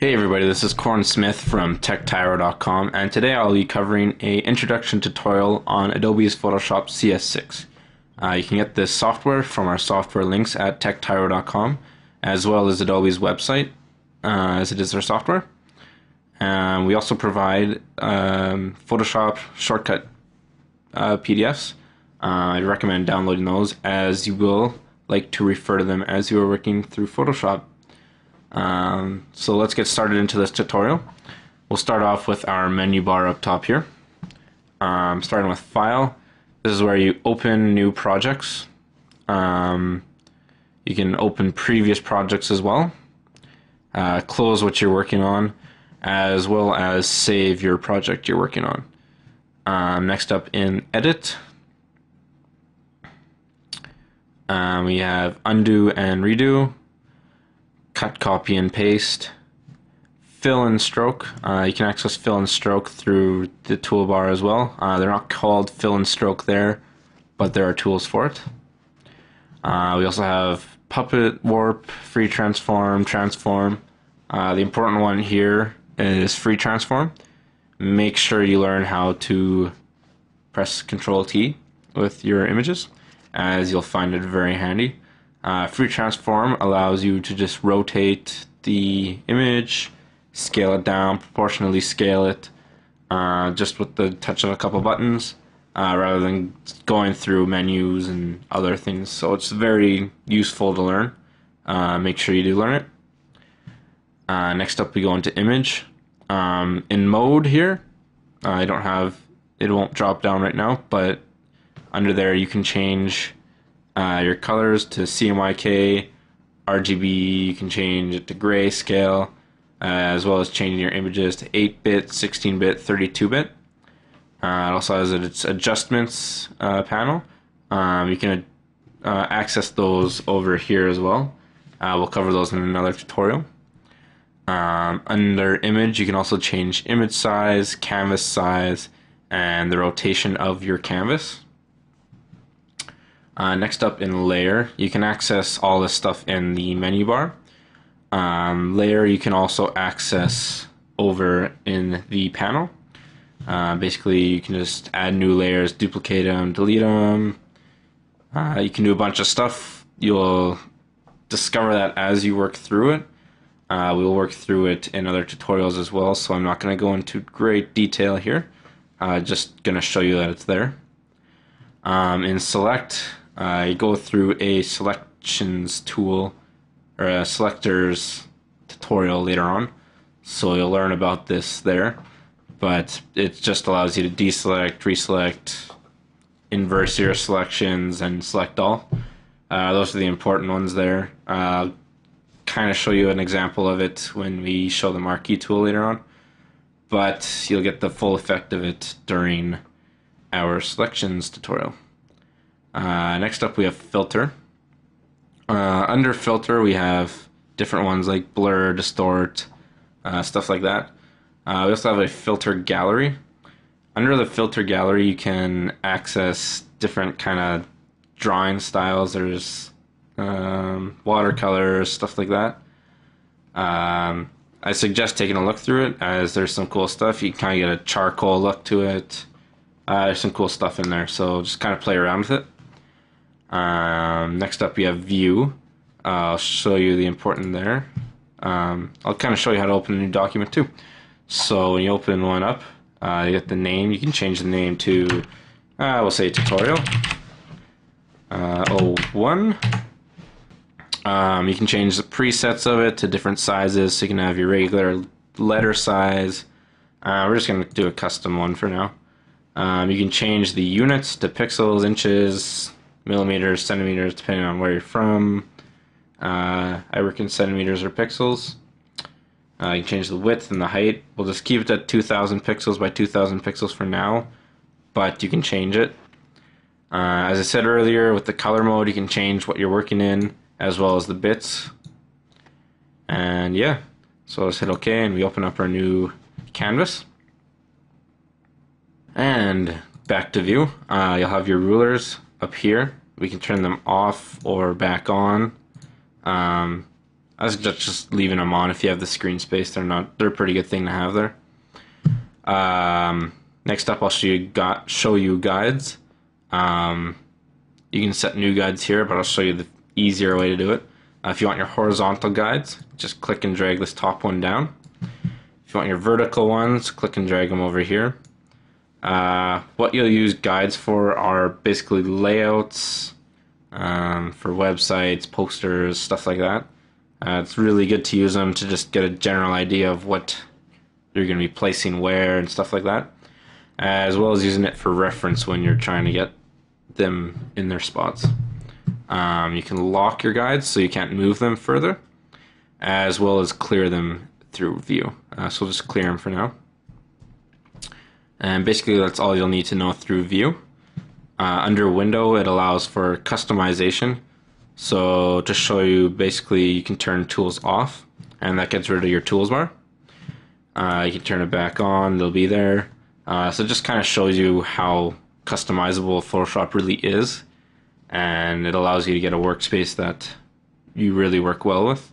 Hey everybody, this is Corin Smith from TechTyro.com and today I'll be covering a introduction tutorial on Adobe's Photoshop CS6. Uh, you can get this software from our software links at TechTyro.com as well as Adobe's website uh, as it is their software. We also provide um, Photoshop shortcut uh, PDFs. Uh, I'd recommend downloading those as you will like to refer to them as you are working through Photoshop. Um, so let's get started into this tutorial. We'll start off with our menu bar up top here. Um, starting with File. This is where you open new projects. Um, you can open previous projects as well. Uh, close what you're working on, as well as save your project you're working on. Um, next up in Edit, um, we have Undo and Redo cut, copy, and paste. Fill and stroke. Uh, you can access fill and stroke through the toolbar as well. Uh, they're not called fill and stroke there, but there are tools for it. Uh, we also have puppet, warp, free transform, transform. Uh, the important one here is free transform. Make sure you learn how to press Control T with your images, as you'll find it very handy. Uh, free transform allows you to just rotate the image, scale it down, proportionally scale it, uh, just with the touch of a couple buttons, uh, rather than going through menus and other things. So it's very useful to learn. Uh, make sure you do learn it. Uh, next up, we go into image. Um, in mode here, I don't have it won't drop down right now, but under there you can change uh, your colors to CMYK, RGB, you can change it to grayscale, uh, as well as changing your images to 8-bit, 16-bit, 32-bit. Uh, it also has its adjustments uh, panel. Um, you can uh, access those over here as well. Uh, we'll cover those in another tutorial. Um, under image, you can also change image size, canvas size, and the rotation of your canvas. Uh, next up in layer, you can access all this stuff in the menu bar. Um, layer you can also access over in the panel. Uh, basically, you can just add new layers, duplicate them, delete them. Uh, you can do a bunch of stuff. You'll discover that as you work through it. Uh, we'll work through it in other tutorials as well, so I'm not going to go into great detail here. Uh, just going to show you that it's there. Um, in select, I go through a selections tool or a selectors tutorial later on. So you'll learn about this there. But it just allows you to deselect, reselect, inverse your selections, and select all. Uh, those are the important ones there. Uh, kind of show you an example of it when we show the marquee tool later on. But you'll get the full effect of it during our selections tutorial. Uh, next up, we have filter. Uh, under filter, we have different ones like blur, distort, uh, stuff like that. Uh, we also have a filter gallery. Under the filter gallery, you can access different kind of drawing styles. There's um, watercolors, stuff like that. Um, I suggest taking a look through it as there's some cool stuff. You can kind of get a charcoal look to it. Uh, there's some cool stuff in there, so just kind of play around with it. Um, next up, we have view. Uh, I'll show you the important there. Um, I'll kind of show you how to open a new document too. So when you open one up, uh, you get the name. You can change the name to, uh, we'll say tutorial uh, 01. Um, you can change the presets of it to different sizes. So you can have your regular letter size. Uh, we're just going to do a custom one for now. Um, you can change the units to pixels, inches, millimeters, centimeters, depending on where you're from. Uh, I work in centimeters or pixels. Uh, you can change the width and the height. We'll just keep it at 2,000 pixels by 2,000 pixels for now, but you can change it. Uh, as I said earlier, with the color mode, you can change what you're working in as well as the bits. And yeah, so let's hit OK and we open up our new canvas. And back to view, uh, you'll have your rulers up here. We can turn them off or back on. Um, I suggest just leaving them on if you have the screen space. They're not. They're a pretty good thing to have there. Um, next up, I'll show you show you guides. Um, you can set new guides here, but I'll show you the easier way to do it. Uh, if you want your horizontal guides, just click and drag this top one down. If you want your vertical ones, click and drag them over here. Uh, what you'll use guides for are basically layouts um, for websites, posters, stuff like that. Uh, it's really good to use them to just get a general idea of what you're going to be placing where and stuff like that, as well as using it for reference when you're trying to get them in their spots. Um, you can lock your guides so you can't move them further, as well as clear them through view. Uh, so we'll just clear them for now. And basically that's all you'll need to know through view. Uh, under window, it allows for customization. So to show you, basically you can turn tools off and that gets rid of your tools bar. Uh, you can turn it back on, they'll be there. Uh, so it just kind of shows you how customizable Photoshop really is. And it allows you to get a workspace that you really work well with.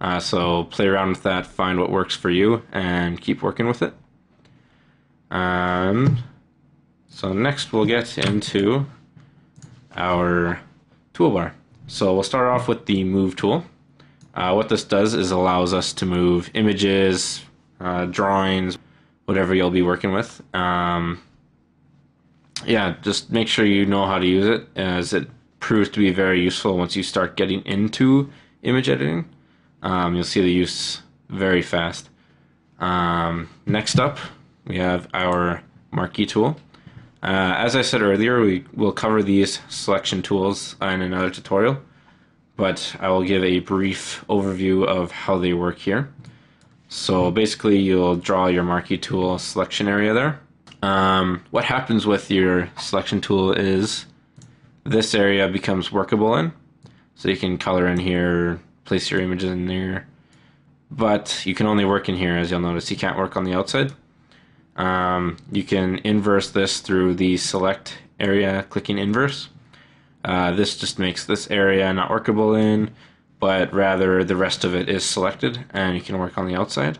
Uh, so play around with that, find what works for you, and keep working with it. Um, so next we'll get into our toolbar. So we'll start off with the move tool. Uh, what this does is allows us to move images, uh, drawings, whatever you'll be working with. Um, yeah, just make sure you know how to use it as it proves to be very useful once you start getting into image editing. Um, you'll see the use very fast. Um, next up, we have our marquee tool. Uh, as I said earlier, we will cover these selection tools in another tutorial, but I will give a brief overview of how they work here. So basically, you'll draw your marquee tool selection area there. Um, what happens with your selection tool is this area becomes workable in. So you can color in here, place your images in there, but you can only work in here as you'll notice. You can't work on the outside. Um, you can inverse this through the select area, clicking inverse. Uh, this just makes this area not workable in, but rather the rest of it is selected and you can work on the outside.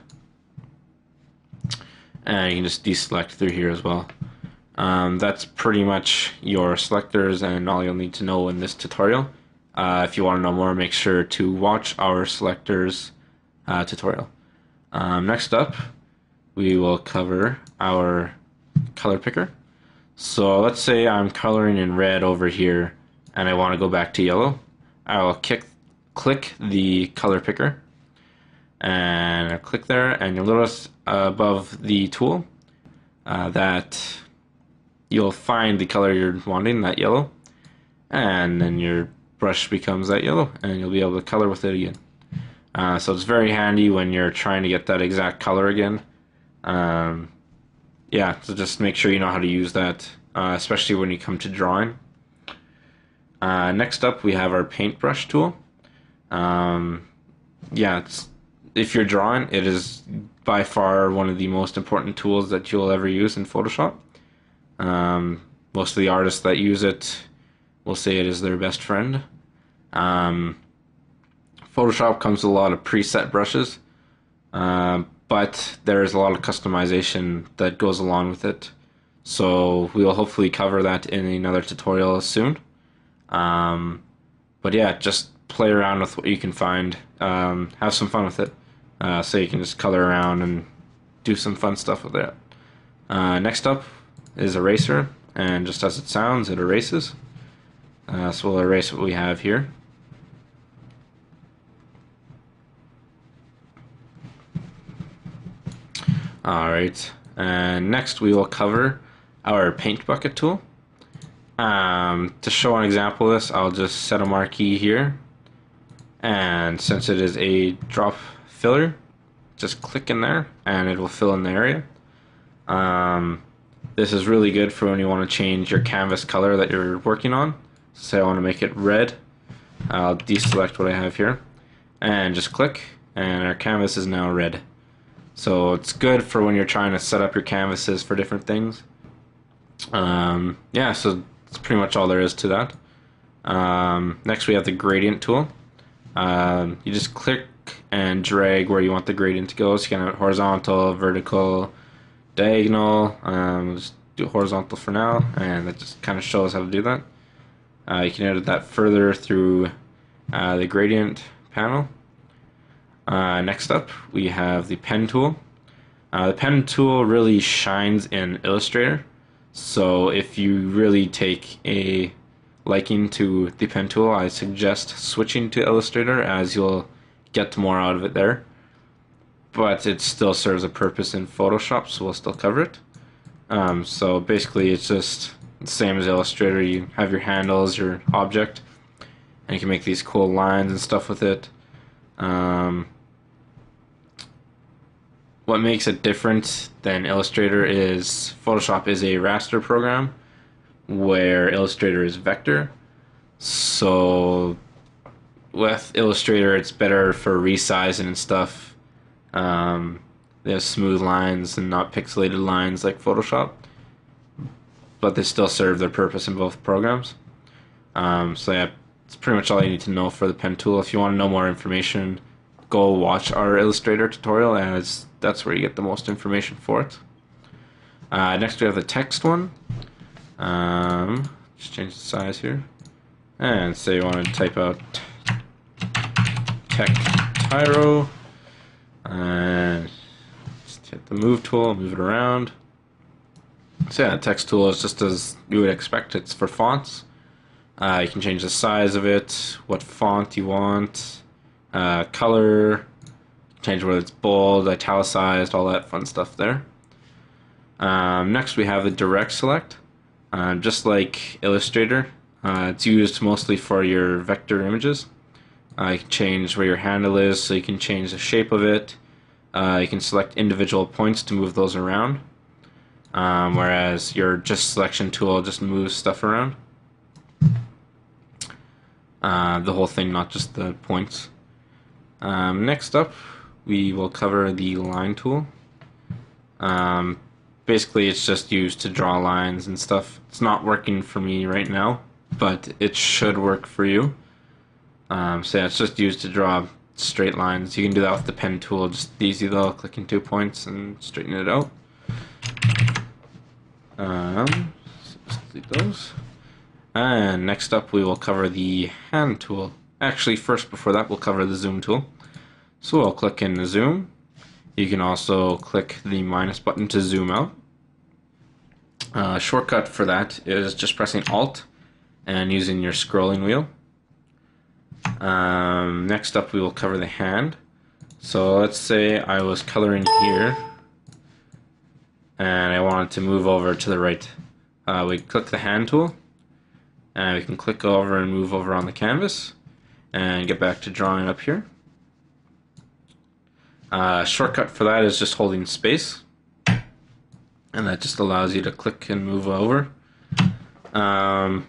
And you can just deselect through here as well. Um, that's pretty much your selectors and all you'll need to know in this tutorial. Uh, if you want to know more, make sure to watch our selectors uh, tutorial. Um, next up, we will cover our color picker. So let's say I'm coloring in red over here and I want to go back to yellow. I'll kick, click the color picker and I'll click there and you'll notice above the tool uh, that you'll find the color you're wanting, that yellow, and then your brush becomes that yellow and you'll be able to color with it again. Uh, so it's very handy when you're trying to get that exact color again. Um, yeah, so just make sure you know how to use that, uh, especially when you come to drawing. Uh, next up, we have our paintbrush tool. Um, yeah, if you're drawing, it is by far one of the most important tools that you'll ever use in Photoshop. Um, most of the artists that use it will say it is their best friend. Um, Photoshop comes with a lot of preset brushes, uh, but there is a lot of customization that goes along with it. So we will hopefully cover that in another tutorial soon. Um, but yeah, just play around with what you can find. Um, have some fun with it. Uh, so you can just color around and do some fun stuff with it. Uh, next up is eraser, and just as it sounds, it erases. Uh, so we'll erase what we have here. Alright, and next we will cover our paint bucket tool. Um, to show an example of this, I'll just set a marquee here. And since it is a drop filler, just click in there and it will fill in the area. Um, this is really good for when you want to change your canvas color that you're working on. Say I want to make it red. I'll deselect what I have here and just click and our canvas is now red. So it's good for when you're trying to set up your canvases for different things. Um, yeah, so that's pretty much all there is to that. Um, next we have the gradient tool. Um, you just click and drag where you want the gradient to go. So you can have horizontal, vertical, diagonal. Um, just do horizontal for now, and that just kind of shows how to do that. Uh, you can edit that further through uh, the gradient panel. Uh, next up, we have the pen tool. Uh, the pen tool really shines in Illustrator. So if you really take a liking to the pen tool, I suggest switching to Illustrator as you'll get more out of it there. But it still serves a purpose in Photoshop, so we'll still cover it. Um, so basically, it's just the same as Illustrator. You have your handles, your object, and you can make these cool lines and stuff with it. Um, what makes it different than Illustrator is Photoshop is a raster program where Illustrator is vector. So with Illustrator, it's better for resizing and stuff. Um, they have smooth lines and not pixelated lines like Photoshop, but they still serve their purpose in both programs. Um, so yeah, it's pretty much all you need to know for the pen tool. If you want to know more information, go watch our Illustrator tutorial, as that's where you get the most information for it. Uh, next, we have the text one. Um, just change the size here. And say you want to type out tech tyro. And just hit the move tool, move it around. So yeah, text tool is just as you would expect. It's for fonts. Uh, you can change the size of it, what font you want, uh, color, change whether it's bold, italicized, all that fun stuff there. Um, next we have the direct select. Uh, just like Illustrator, uh, it's used mostly for your vector images. Uh, you can change where your handle is, so you can change the shape of it. Uh, you can select individual points to move those around. Um, whereas your just selection tool just moves stuff around. Uh, the whole thing, not just the points. Um, next up, we will cover the line tool. Um, basically it's just used to draw lines and stuff. It's not working for me right now, but it should work for you. Um, so yeah, it's just used to draw straight lines. You can do that with the pen tool, just easy though, clicking two points and straighten it out. Um, delete those. And next up we will cover the hand tool. Actually, first before that we'll cover the zoom tool. So I'll click in the zoom you can also click the minus button to zoom out. Uh, shortcut for that is just pressing Alt and using your scrolling wheel. Um, next up we will cover the hand. So let's say I was coloring here and I wanted to move over to the right. Uh, we click the hand tool and we can click over and move over on the canvas and get back to drawing up here. Uh, shortcut for that is just holding space. And that just allows you to click and move over. Um,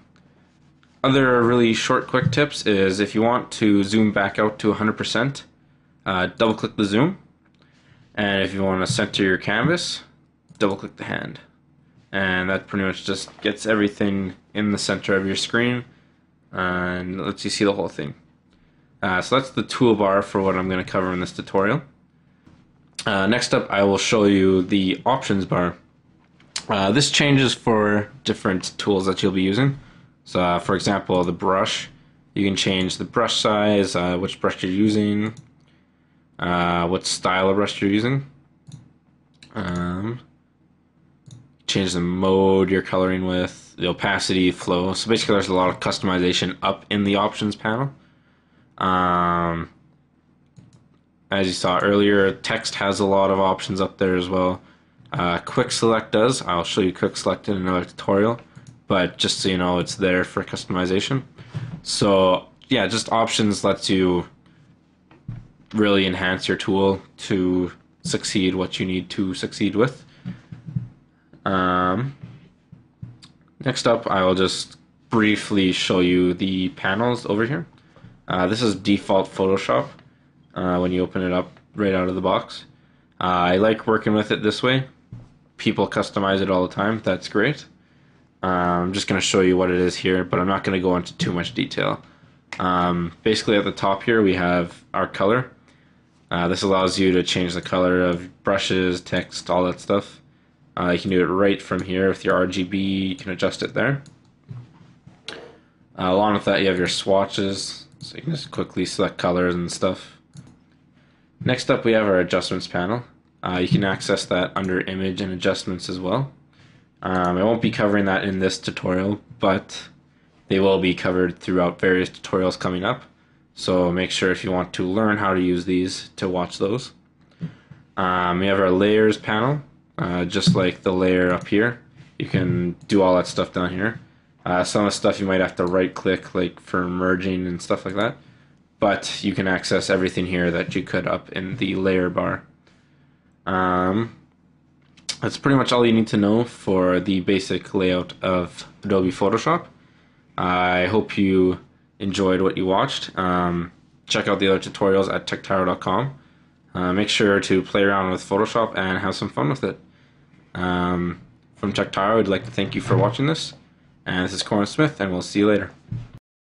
other really short quick tips is if you want to zoom back out to 100%, uh, double click the zoom. And if you want to center your canvas, double click the hand. And that pretty much just gets everything in the center of your screen and lets you see the whole thing. Uh, so that's the toolbar for what I'm going to cover in this tutorial. Uh, next up, I will show you the options bar. Uh, this changes for different tools that you'll be using. So, uh, for example, the brush, you can change the brush size, uh, which brush you're using, uh, what style of brush you're using. Um, change the mode you're coloring with, the opacity, flow. So basically, there's a lot of customization up in the options panel. Um, as you saw earlier, text has a lot of options up there as well. Uh, quick select does. I'll show you quick select in another tutorial, but just so you know, it's there for customization. So yeah, just options lets you really enhance your tool to succeed what you need to succeed with. Um, next up, I will just briefly show you the panels over here. Uh, this is default Photoshop uh, when you open it up right out of the box. Uh, I like working with it this way. People customize it all the time. That's great. Uh, I'm just going to show you what it is here, but I'm not going to go into too much detail. Um, basically, at the top here, we have our color. Uh, this allows you to change the color of brushes, text, all that stuff. Uh, you can do it right from here with your RGB. You can adjust it there. Uh, along with that, you have your swatches, so you can just quickly select colors and stuff. Next up, we have our adjustments panel. Uh, you can access that under image and adjustments as well. Um, I won't be covering that in this tutorial, but they will be covered throughout various tutorials coming up. So make sure if you want to learn how to use these to watch those. Um, we have our layers panel, uh, just like the layer up here. You can do all that stuff down here. Uh, some of the stuff you might have to right click like for merging and stuff like that. But you can access everything here that you could up in the layer bar. Um, that's pretty much all you need to know for the basic layout of Adobe Photoshop. I hope you enjoyed what you watched. Um, check out the other tutorials at techtyro.com. Uh, make sure to play around with Photoshop and have some fun with it. Um, from Techtyro, I'd like to thank you for watching this. And this is Corin Smith, and we'll see you later.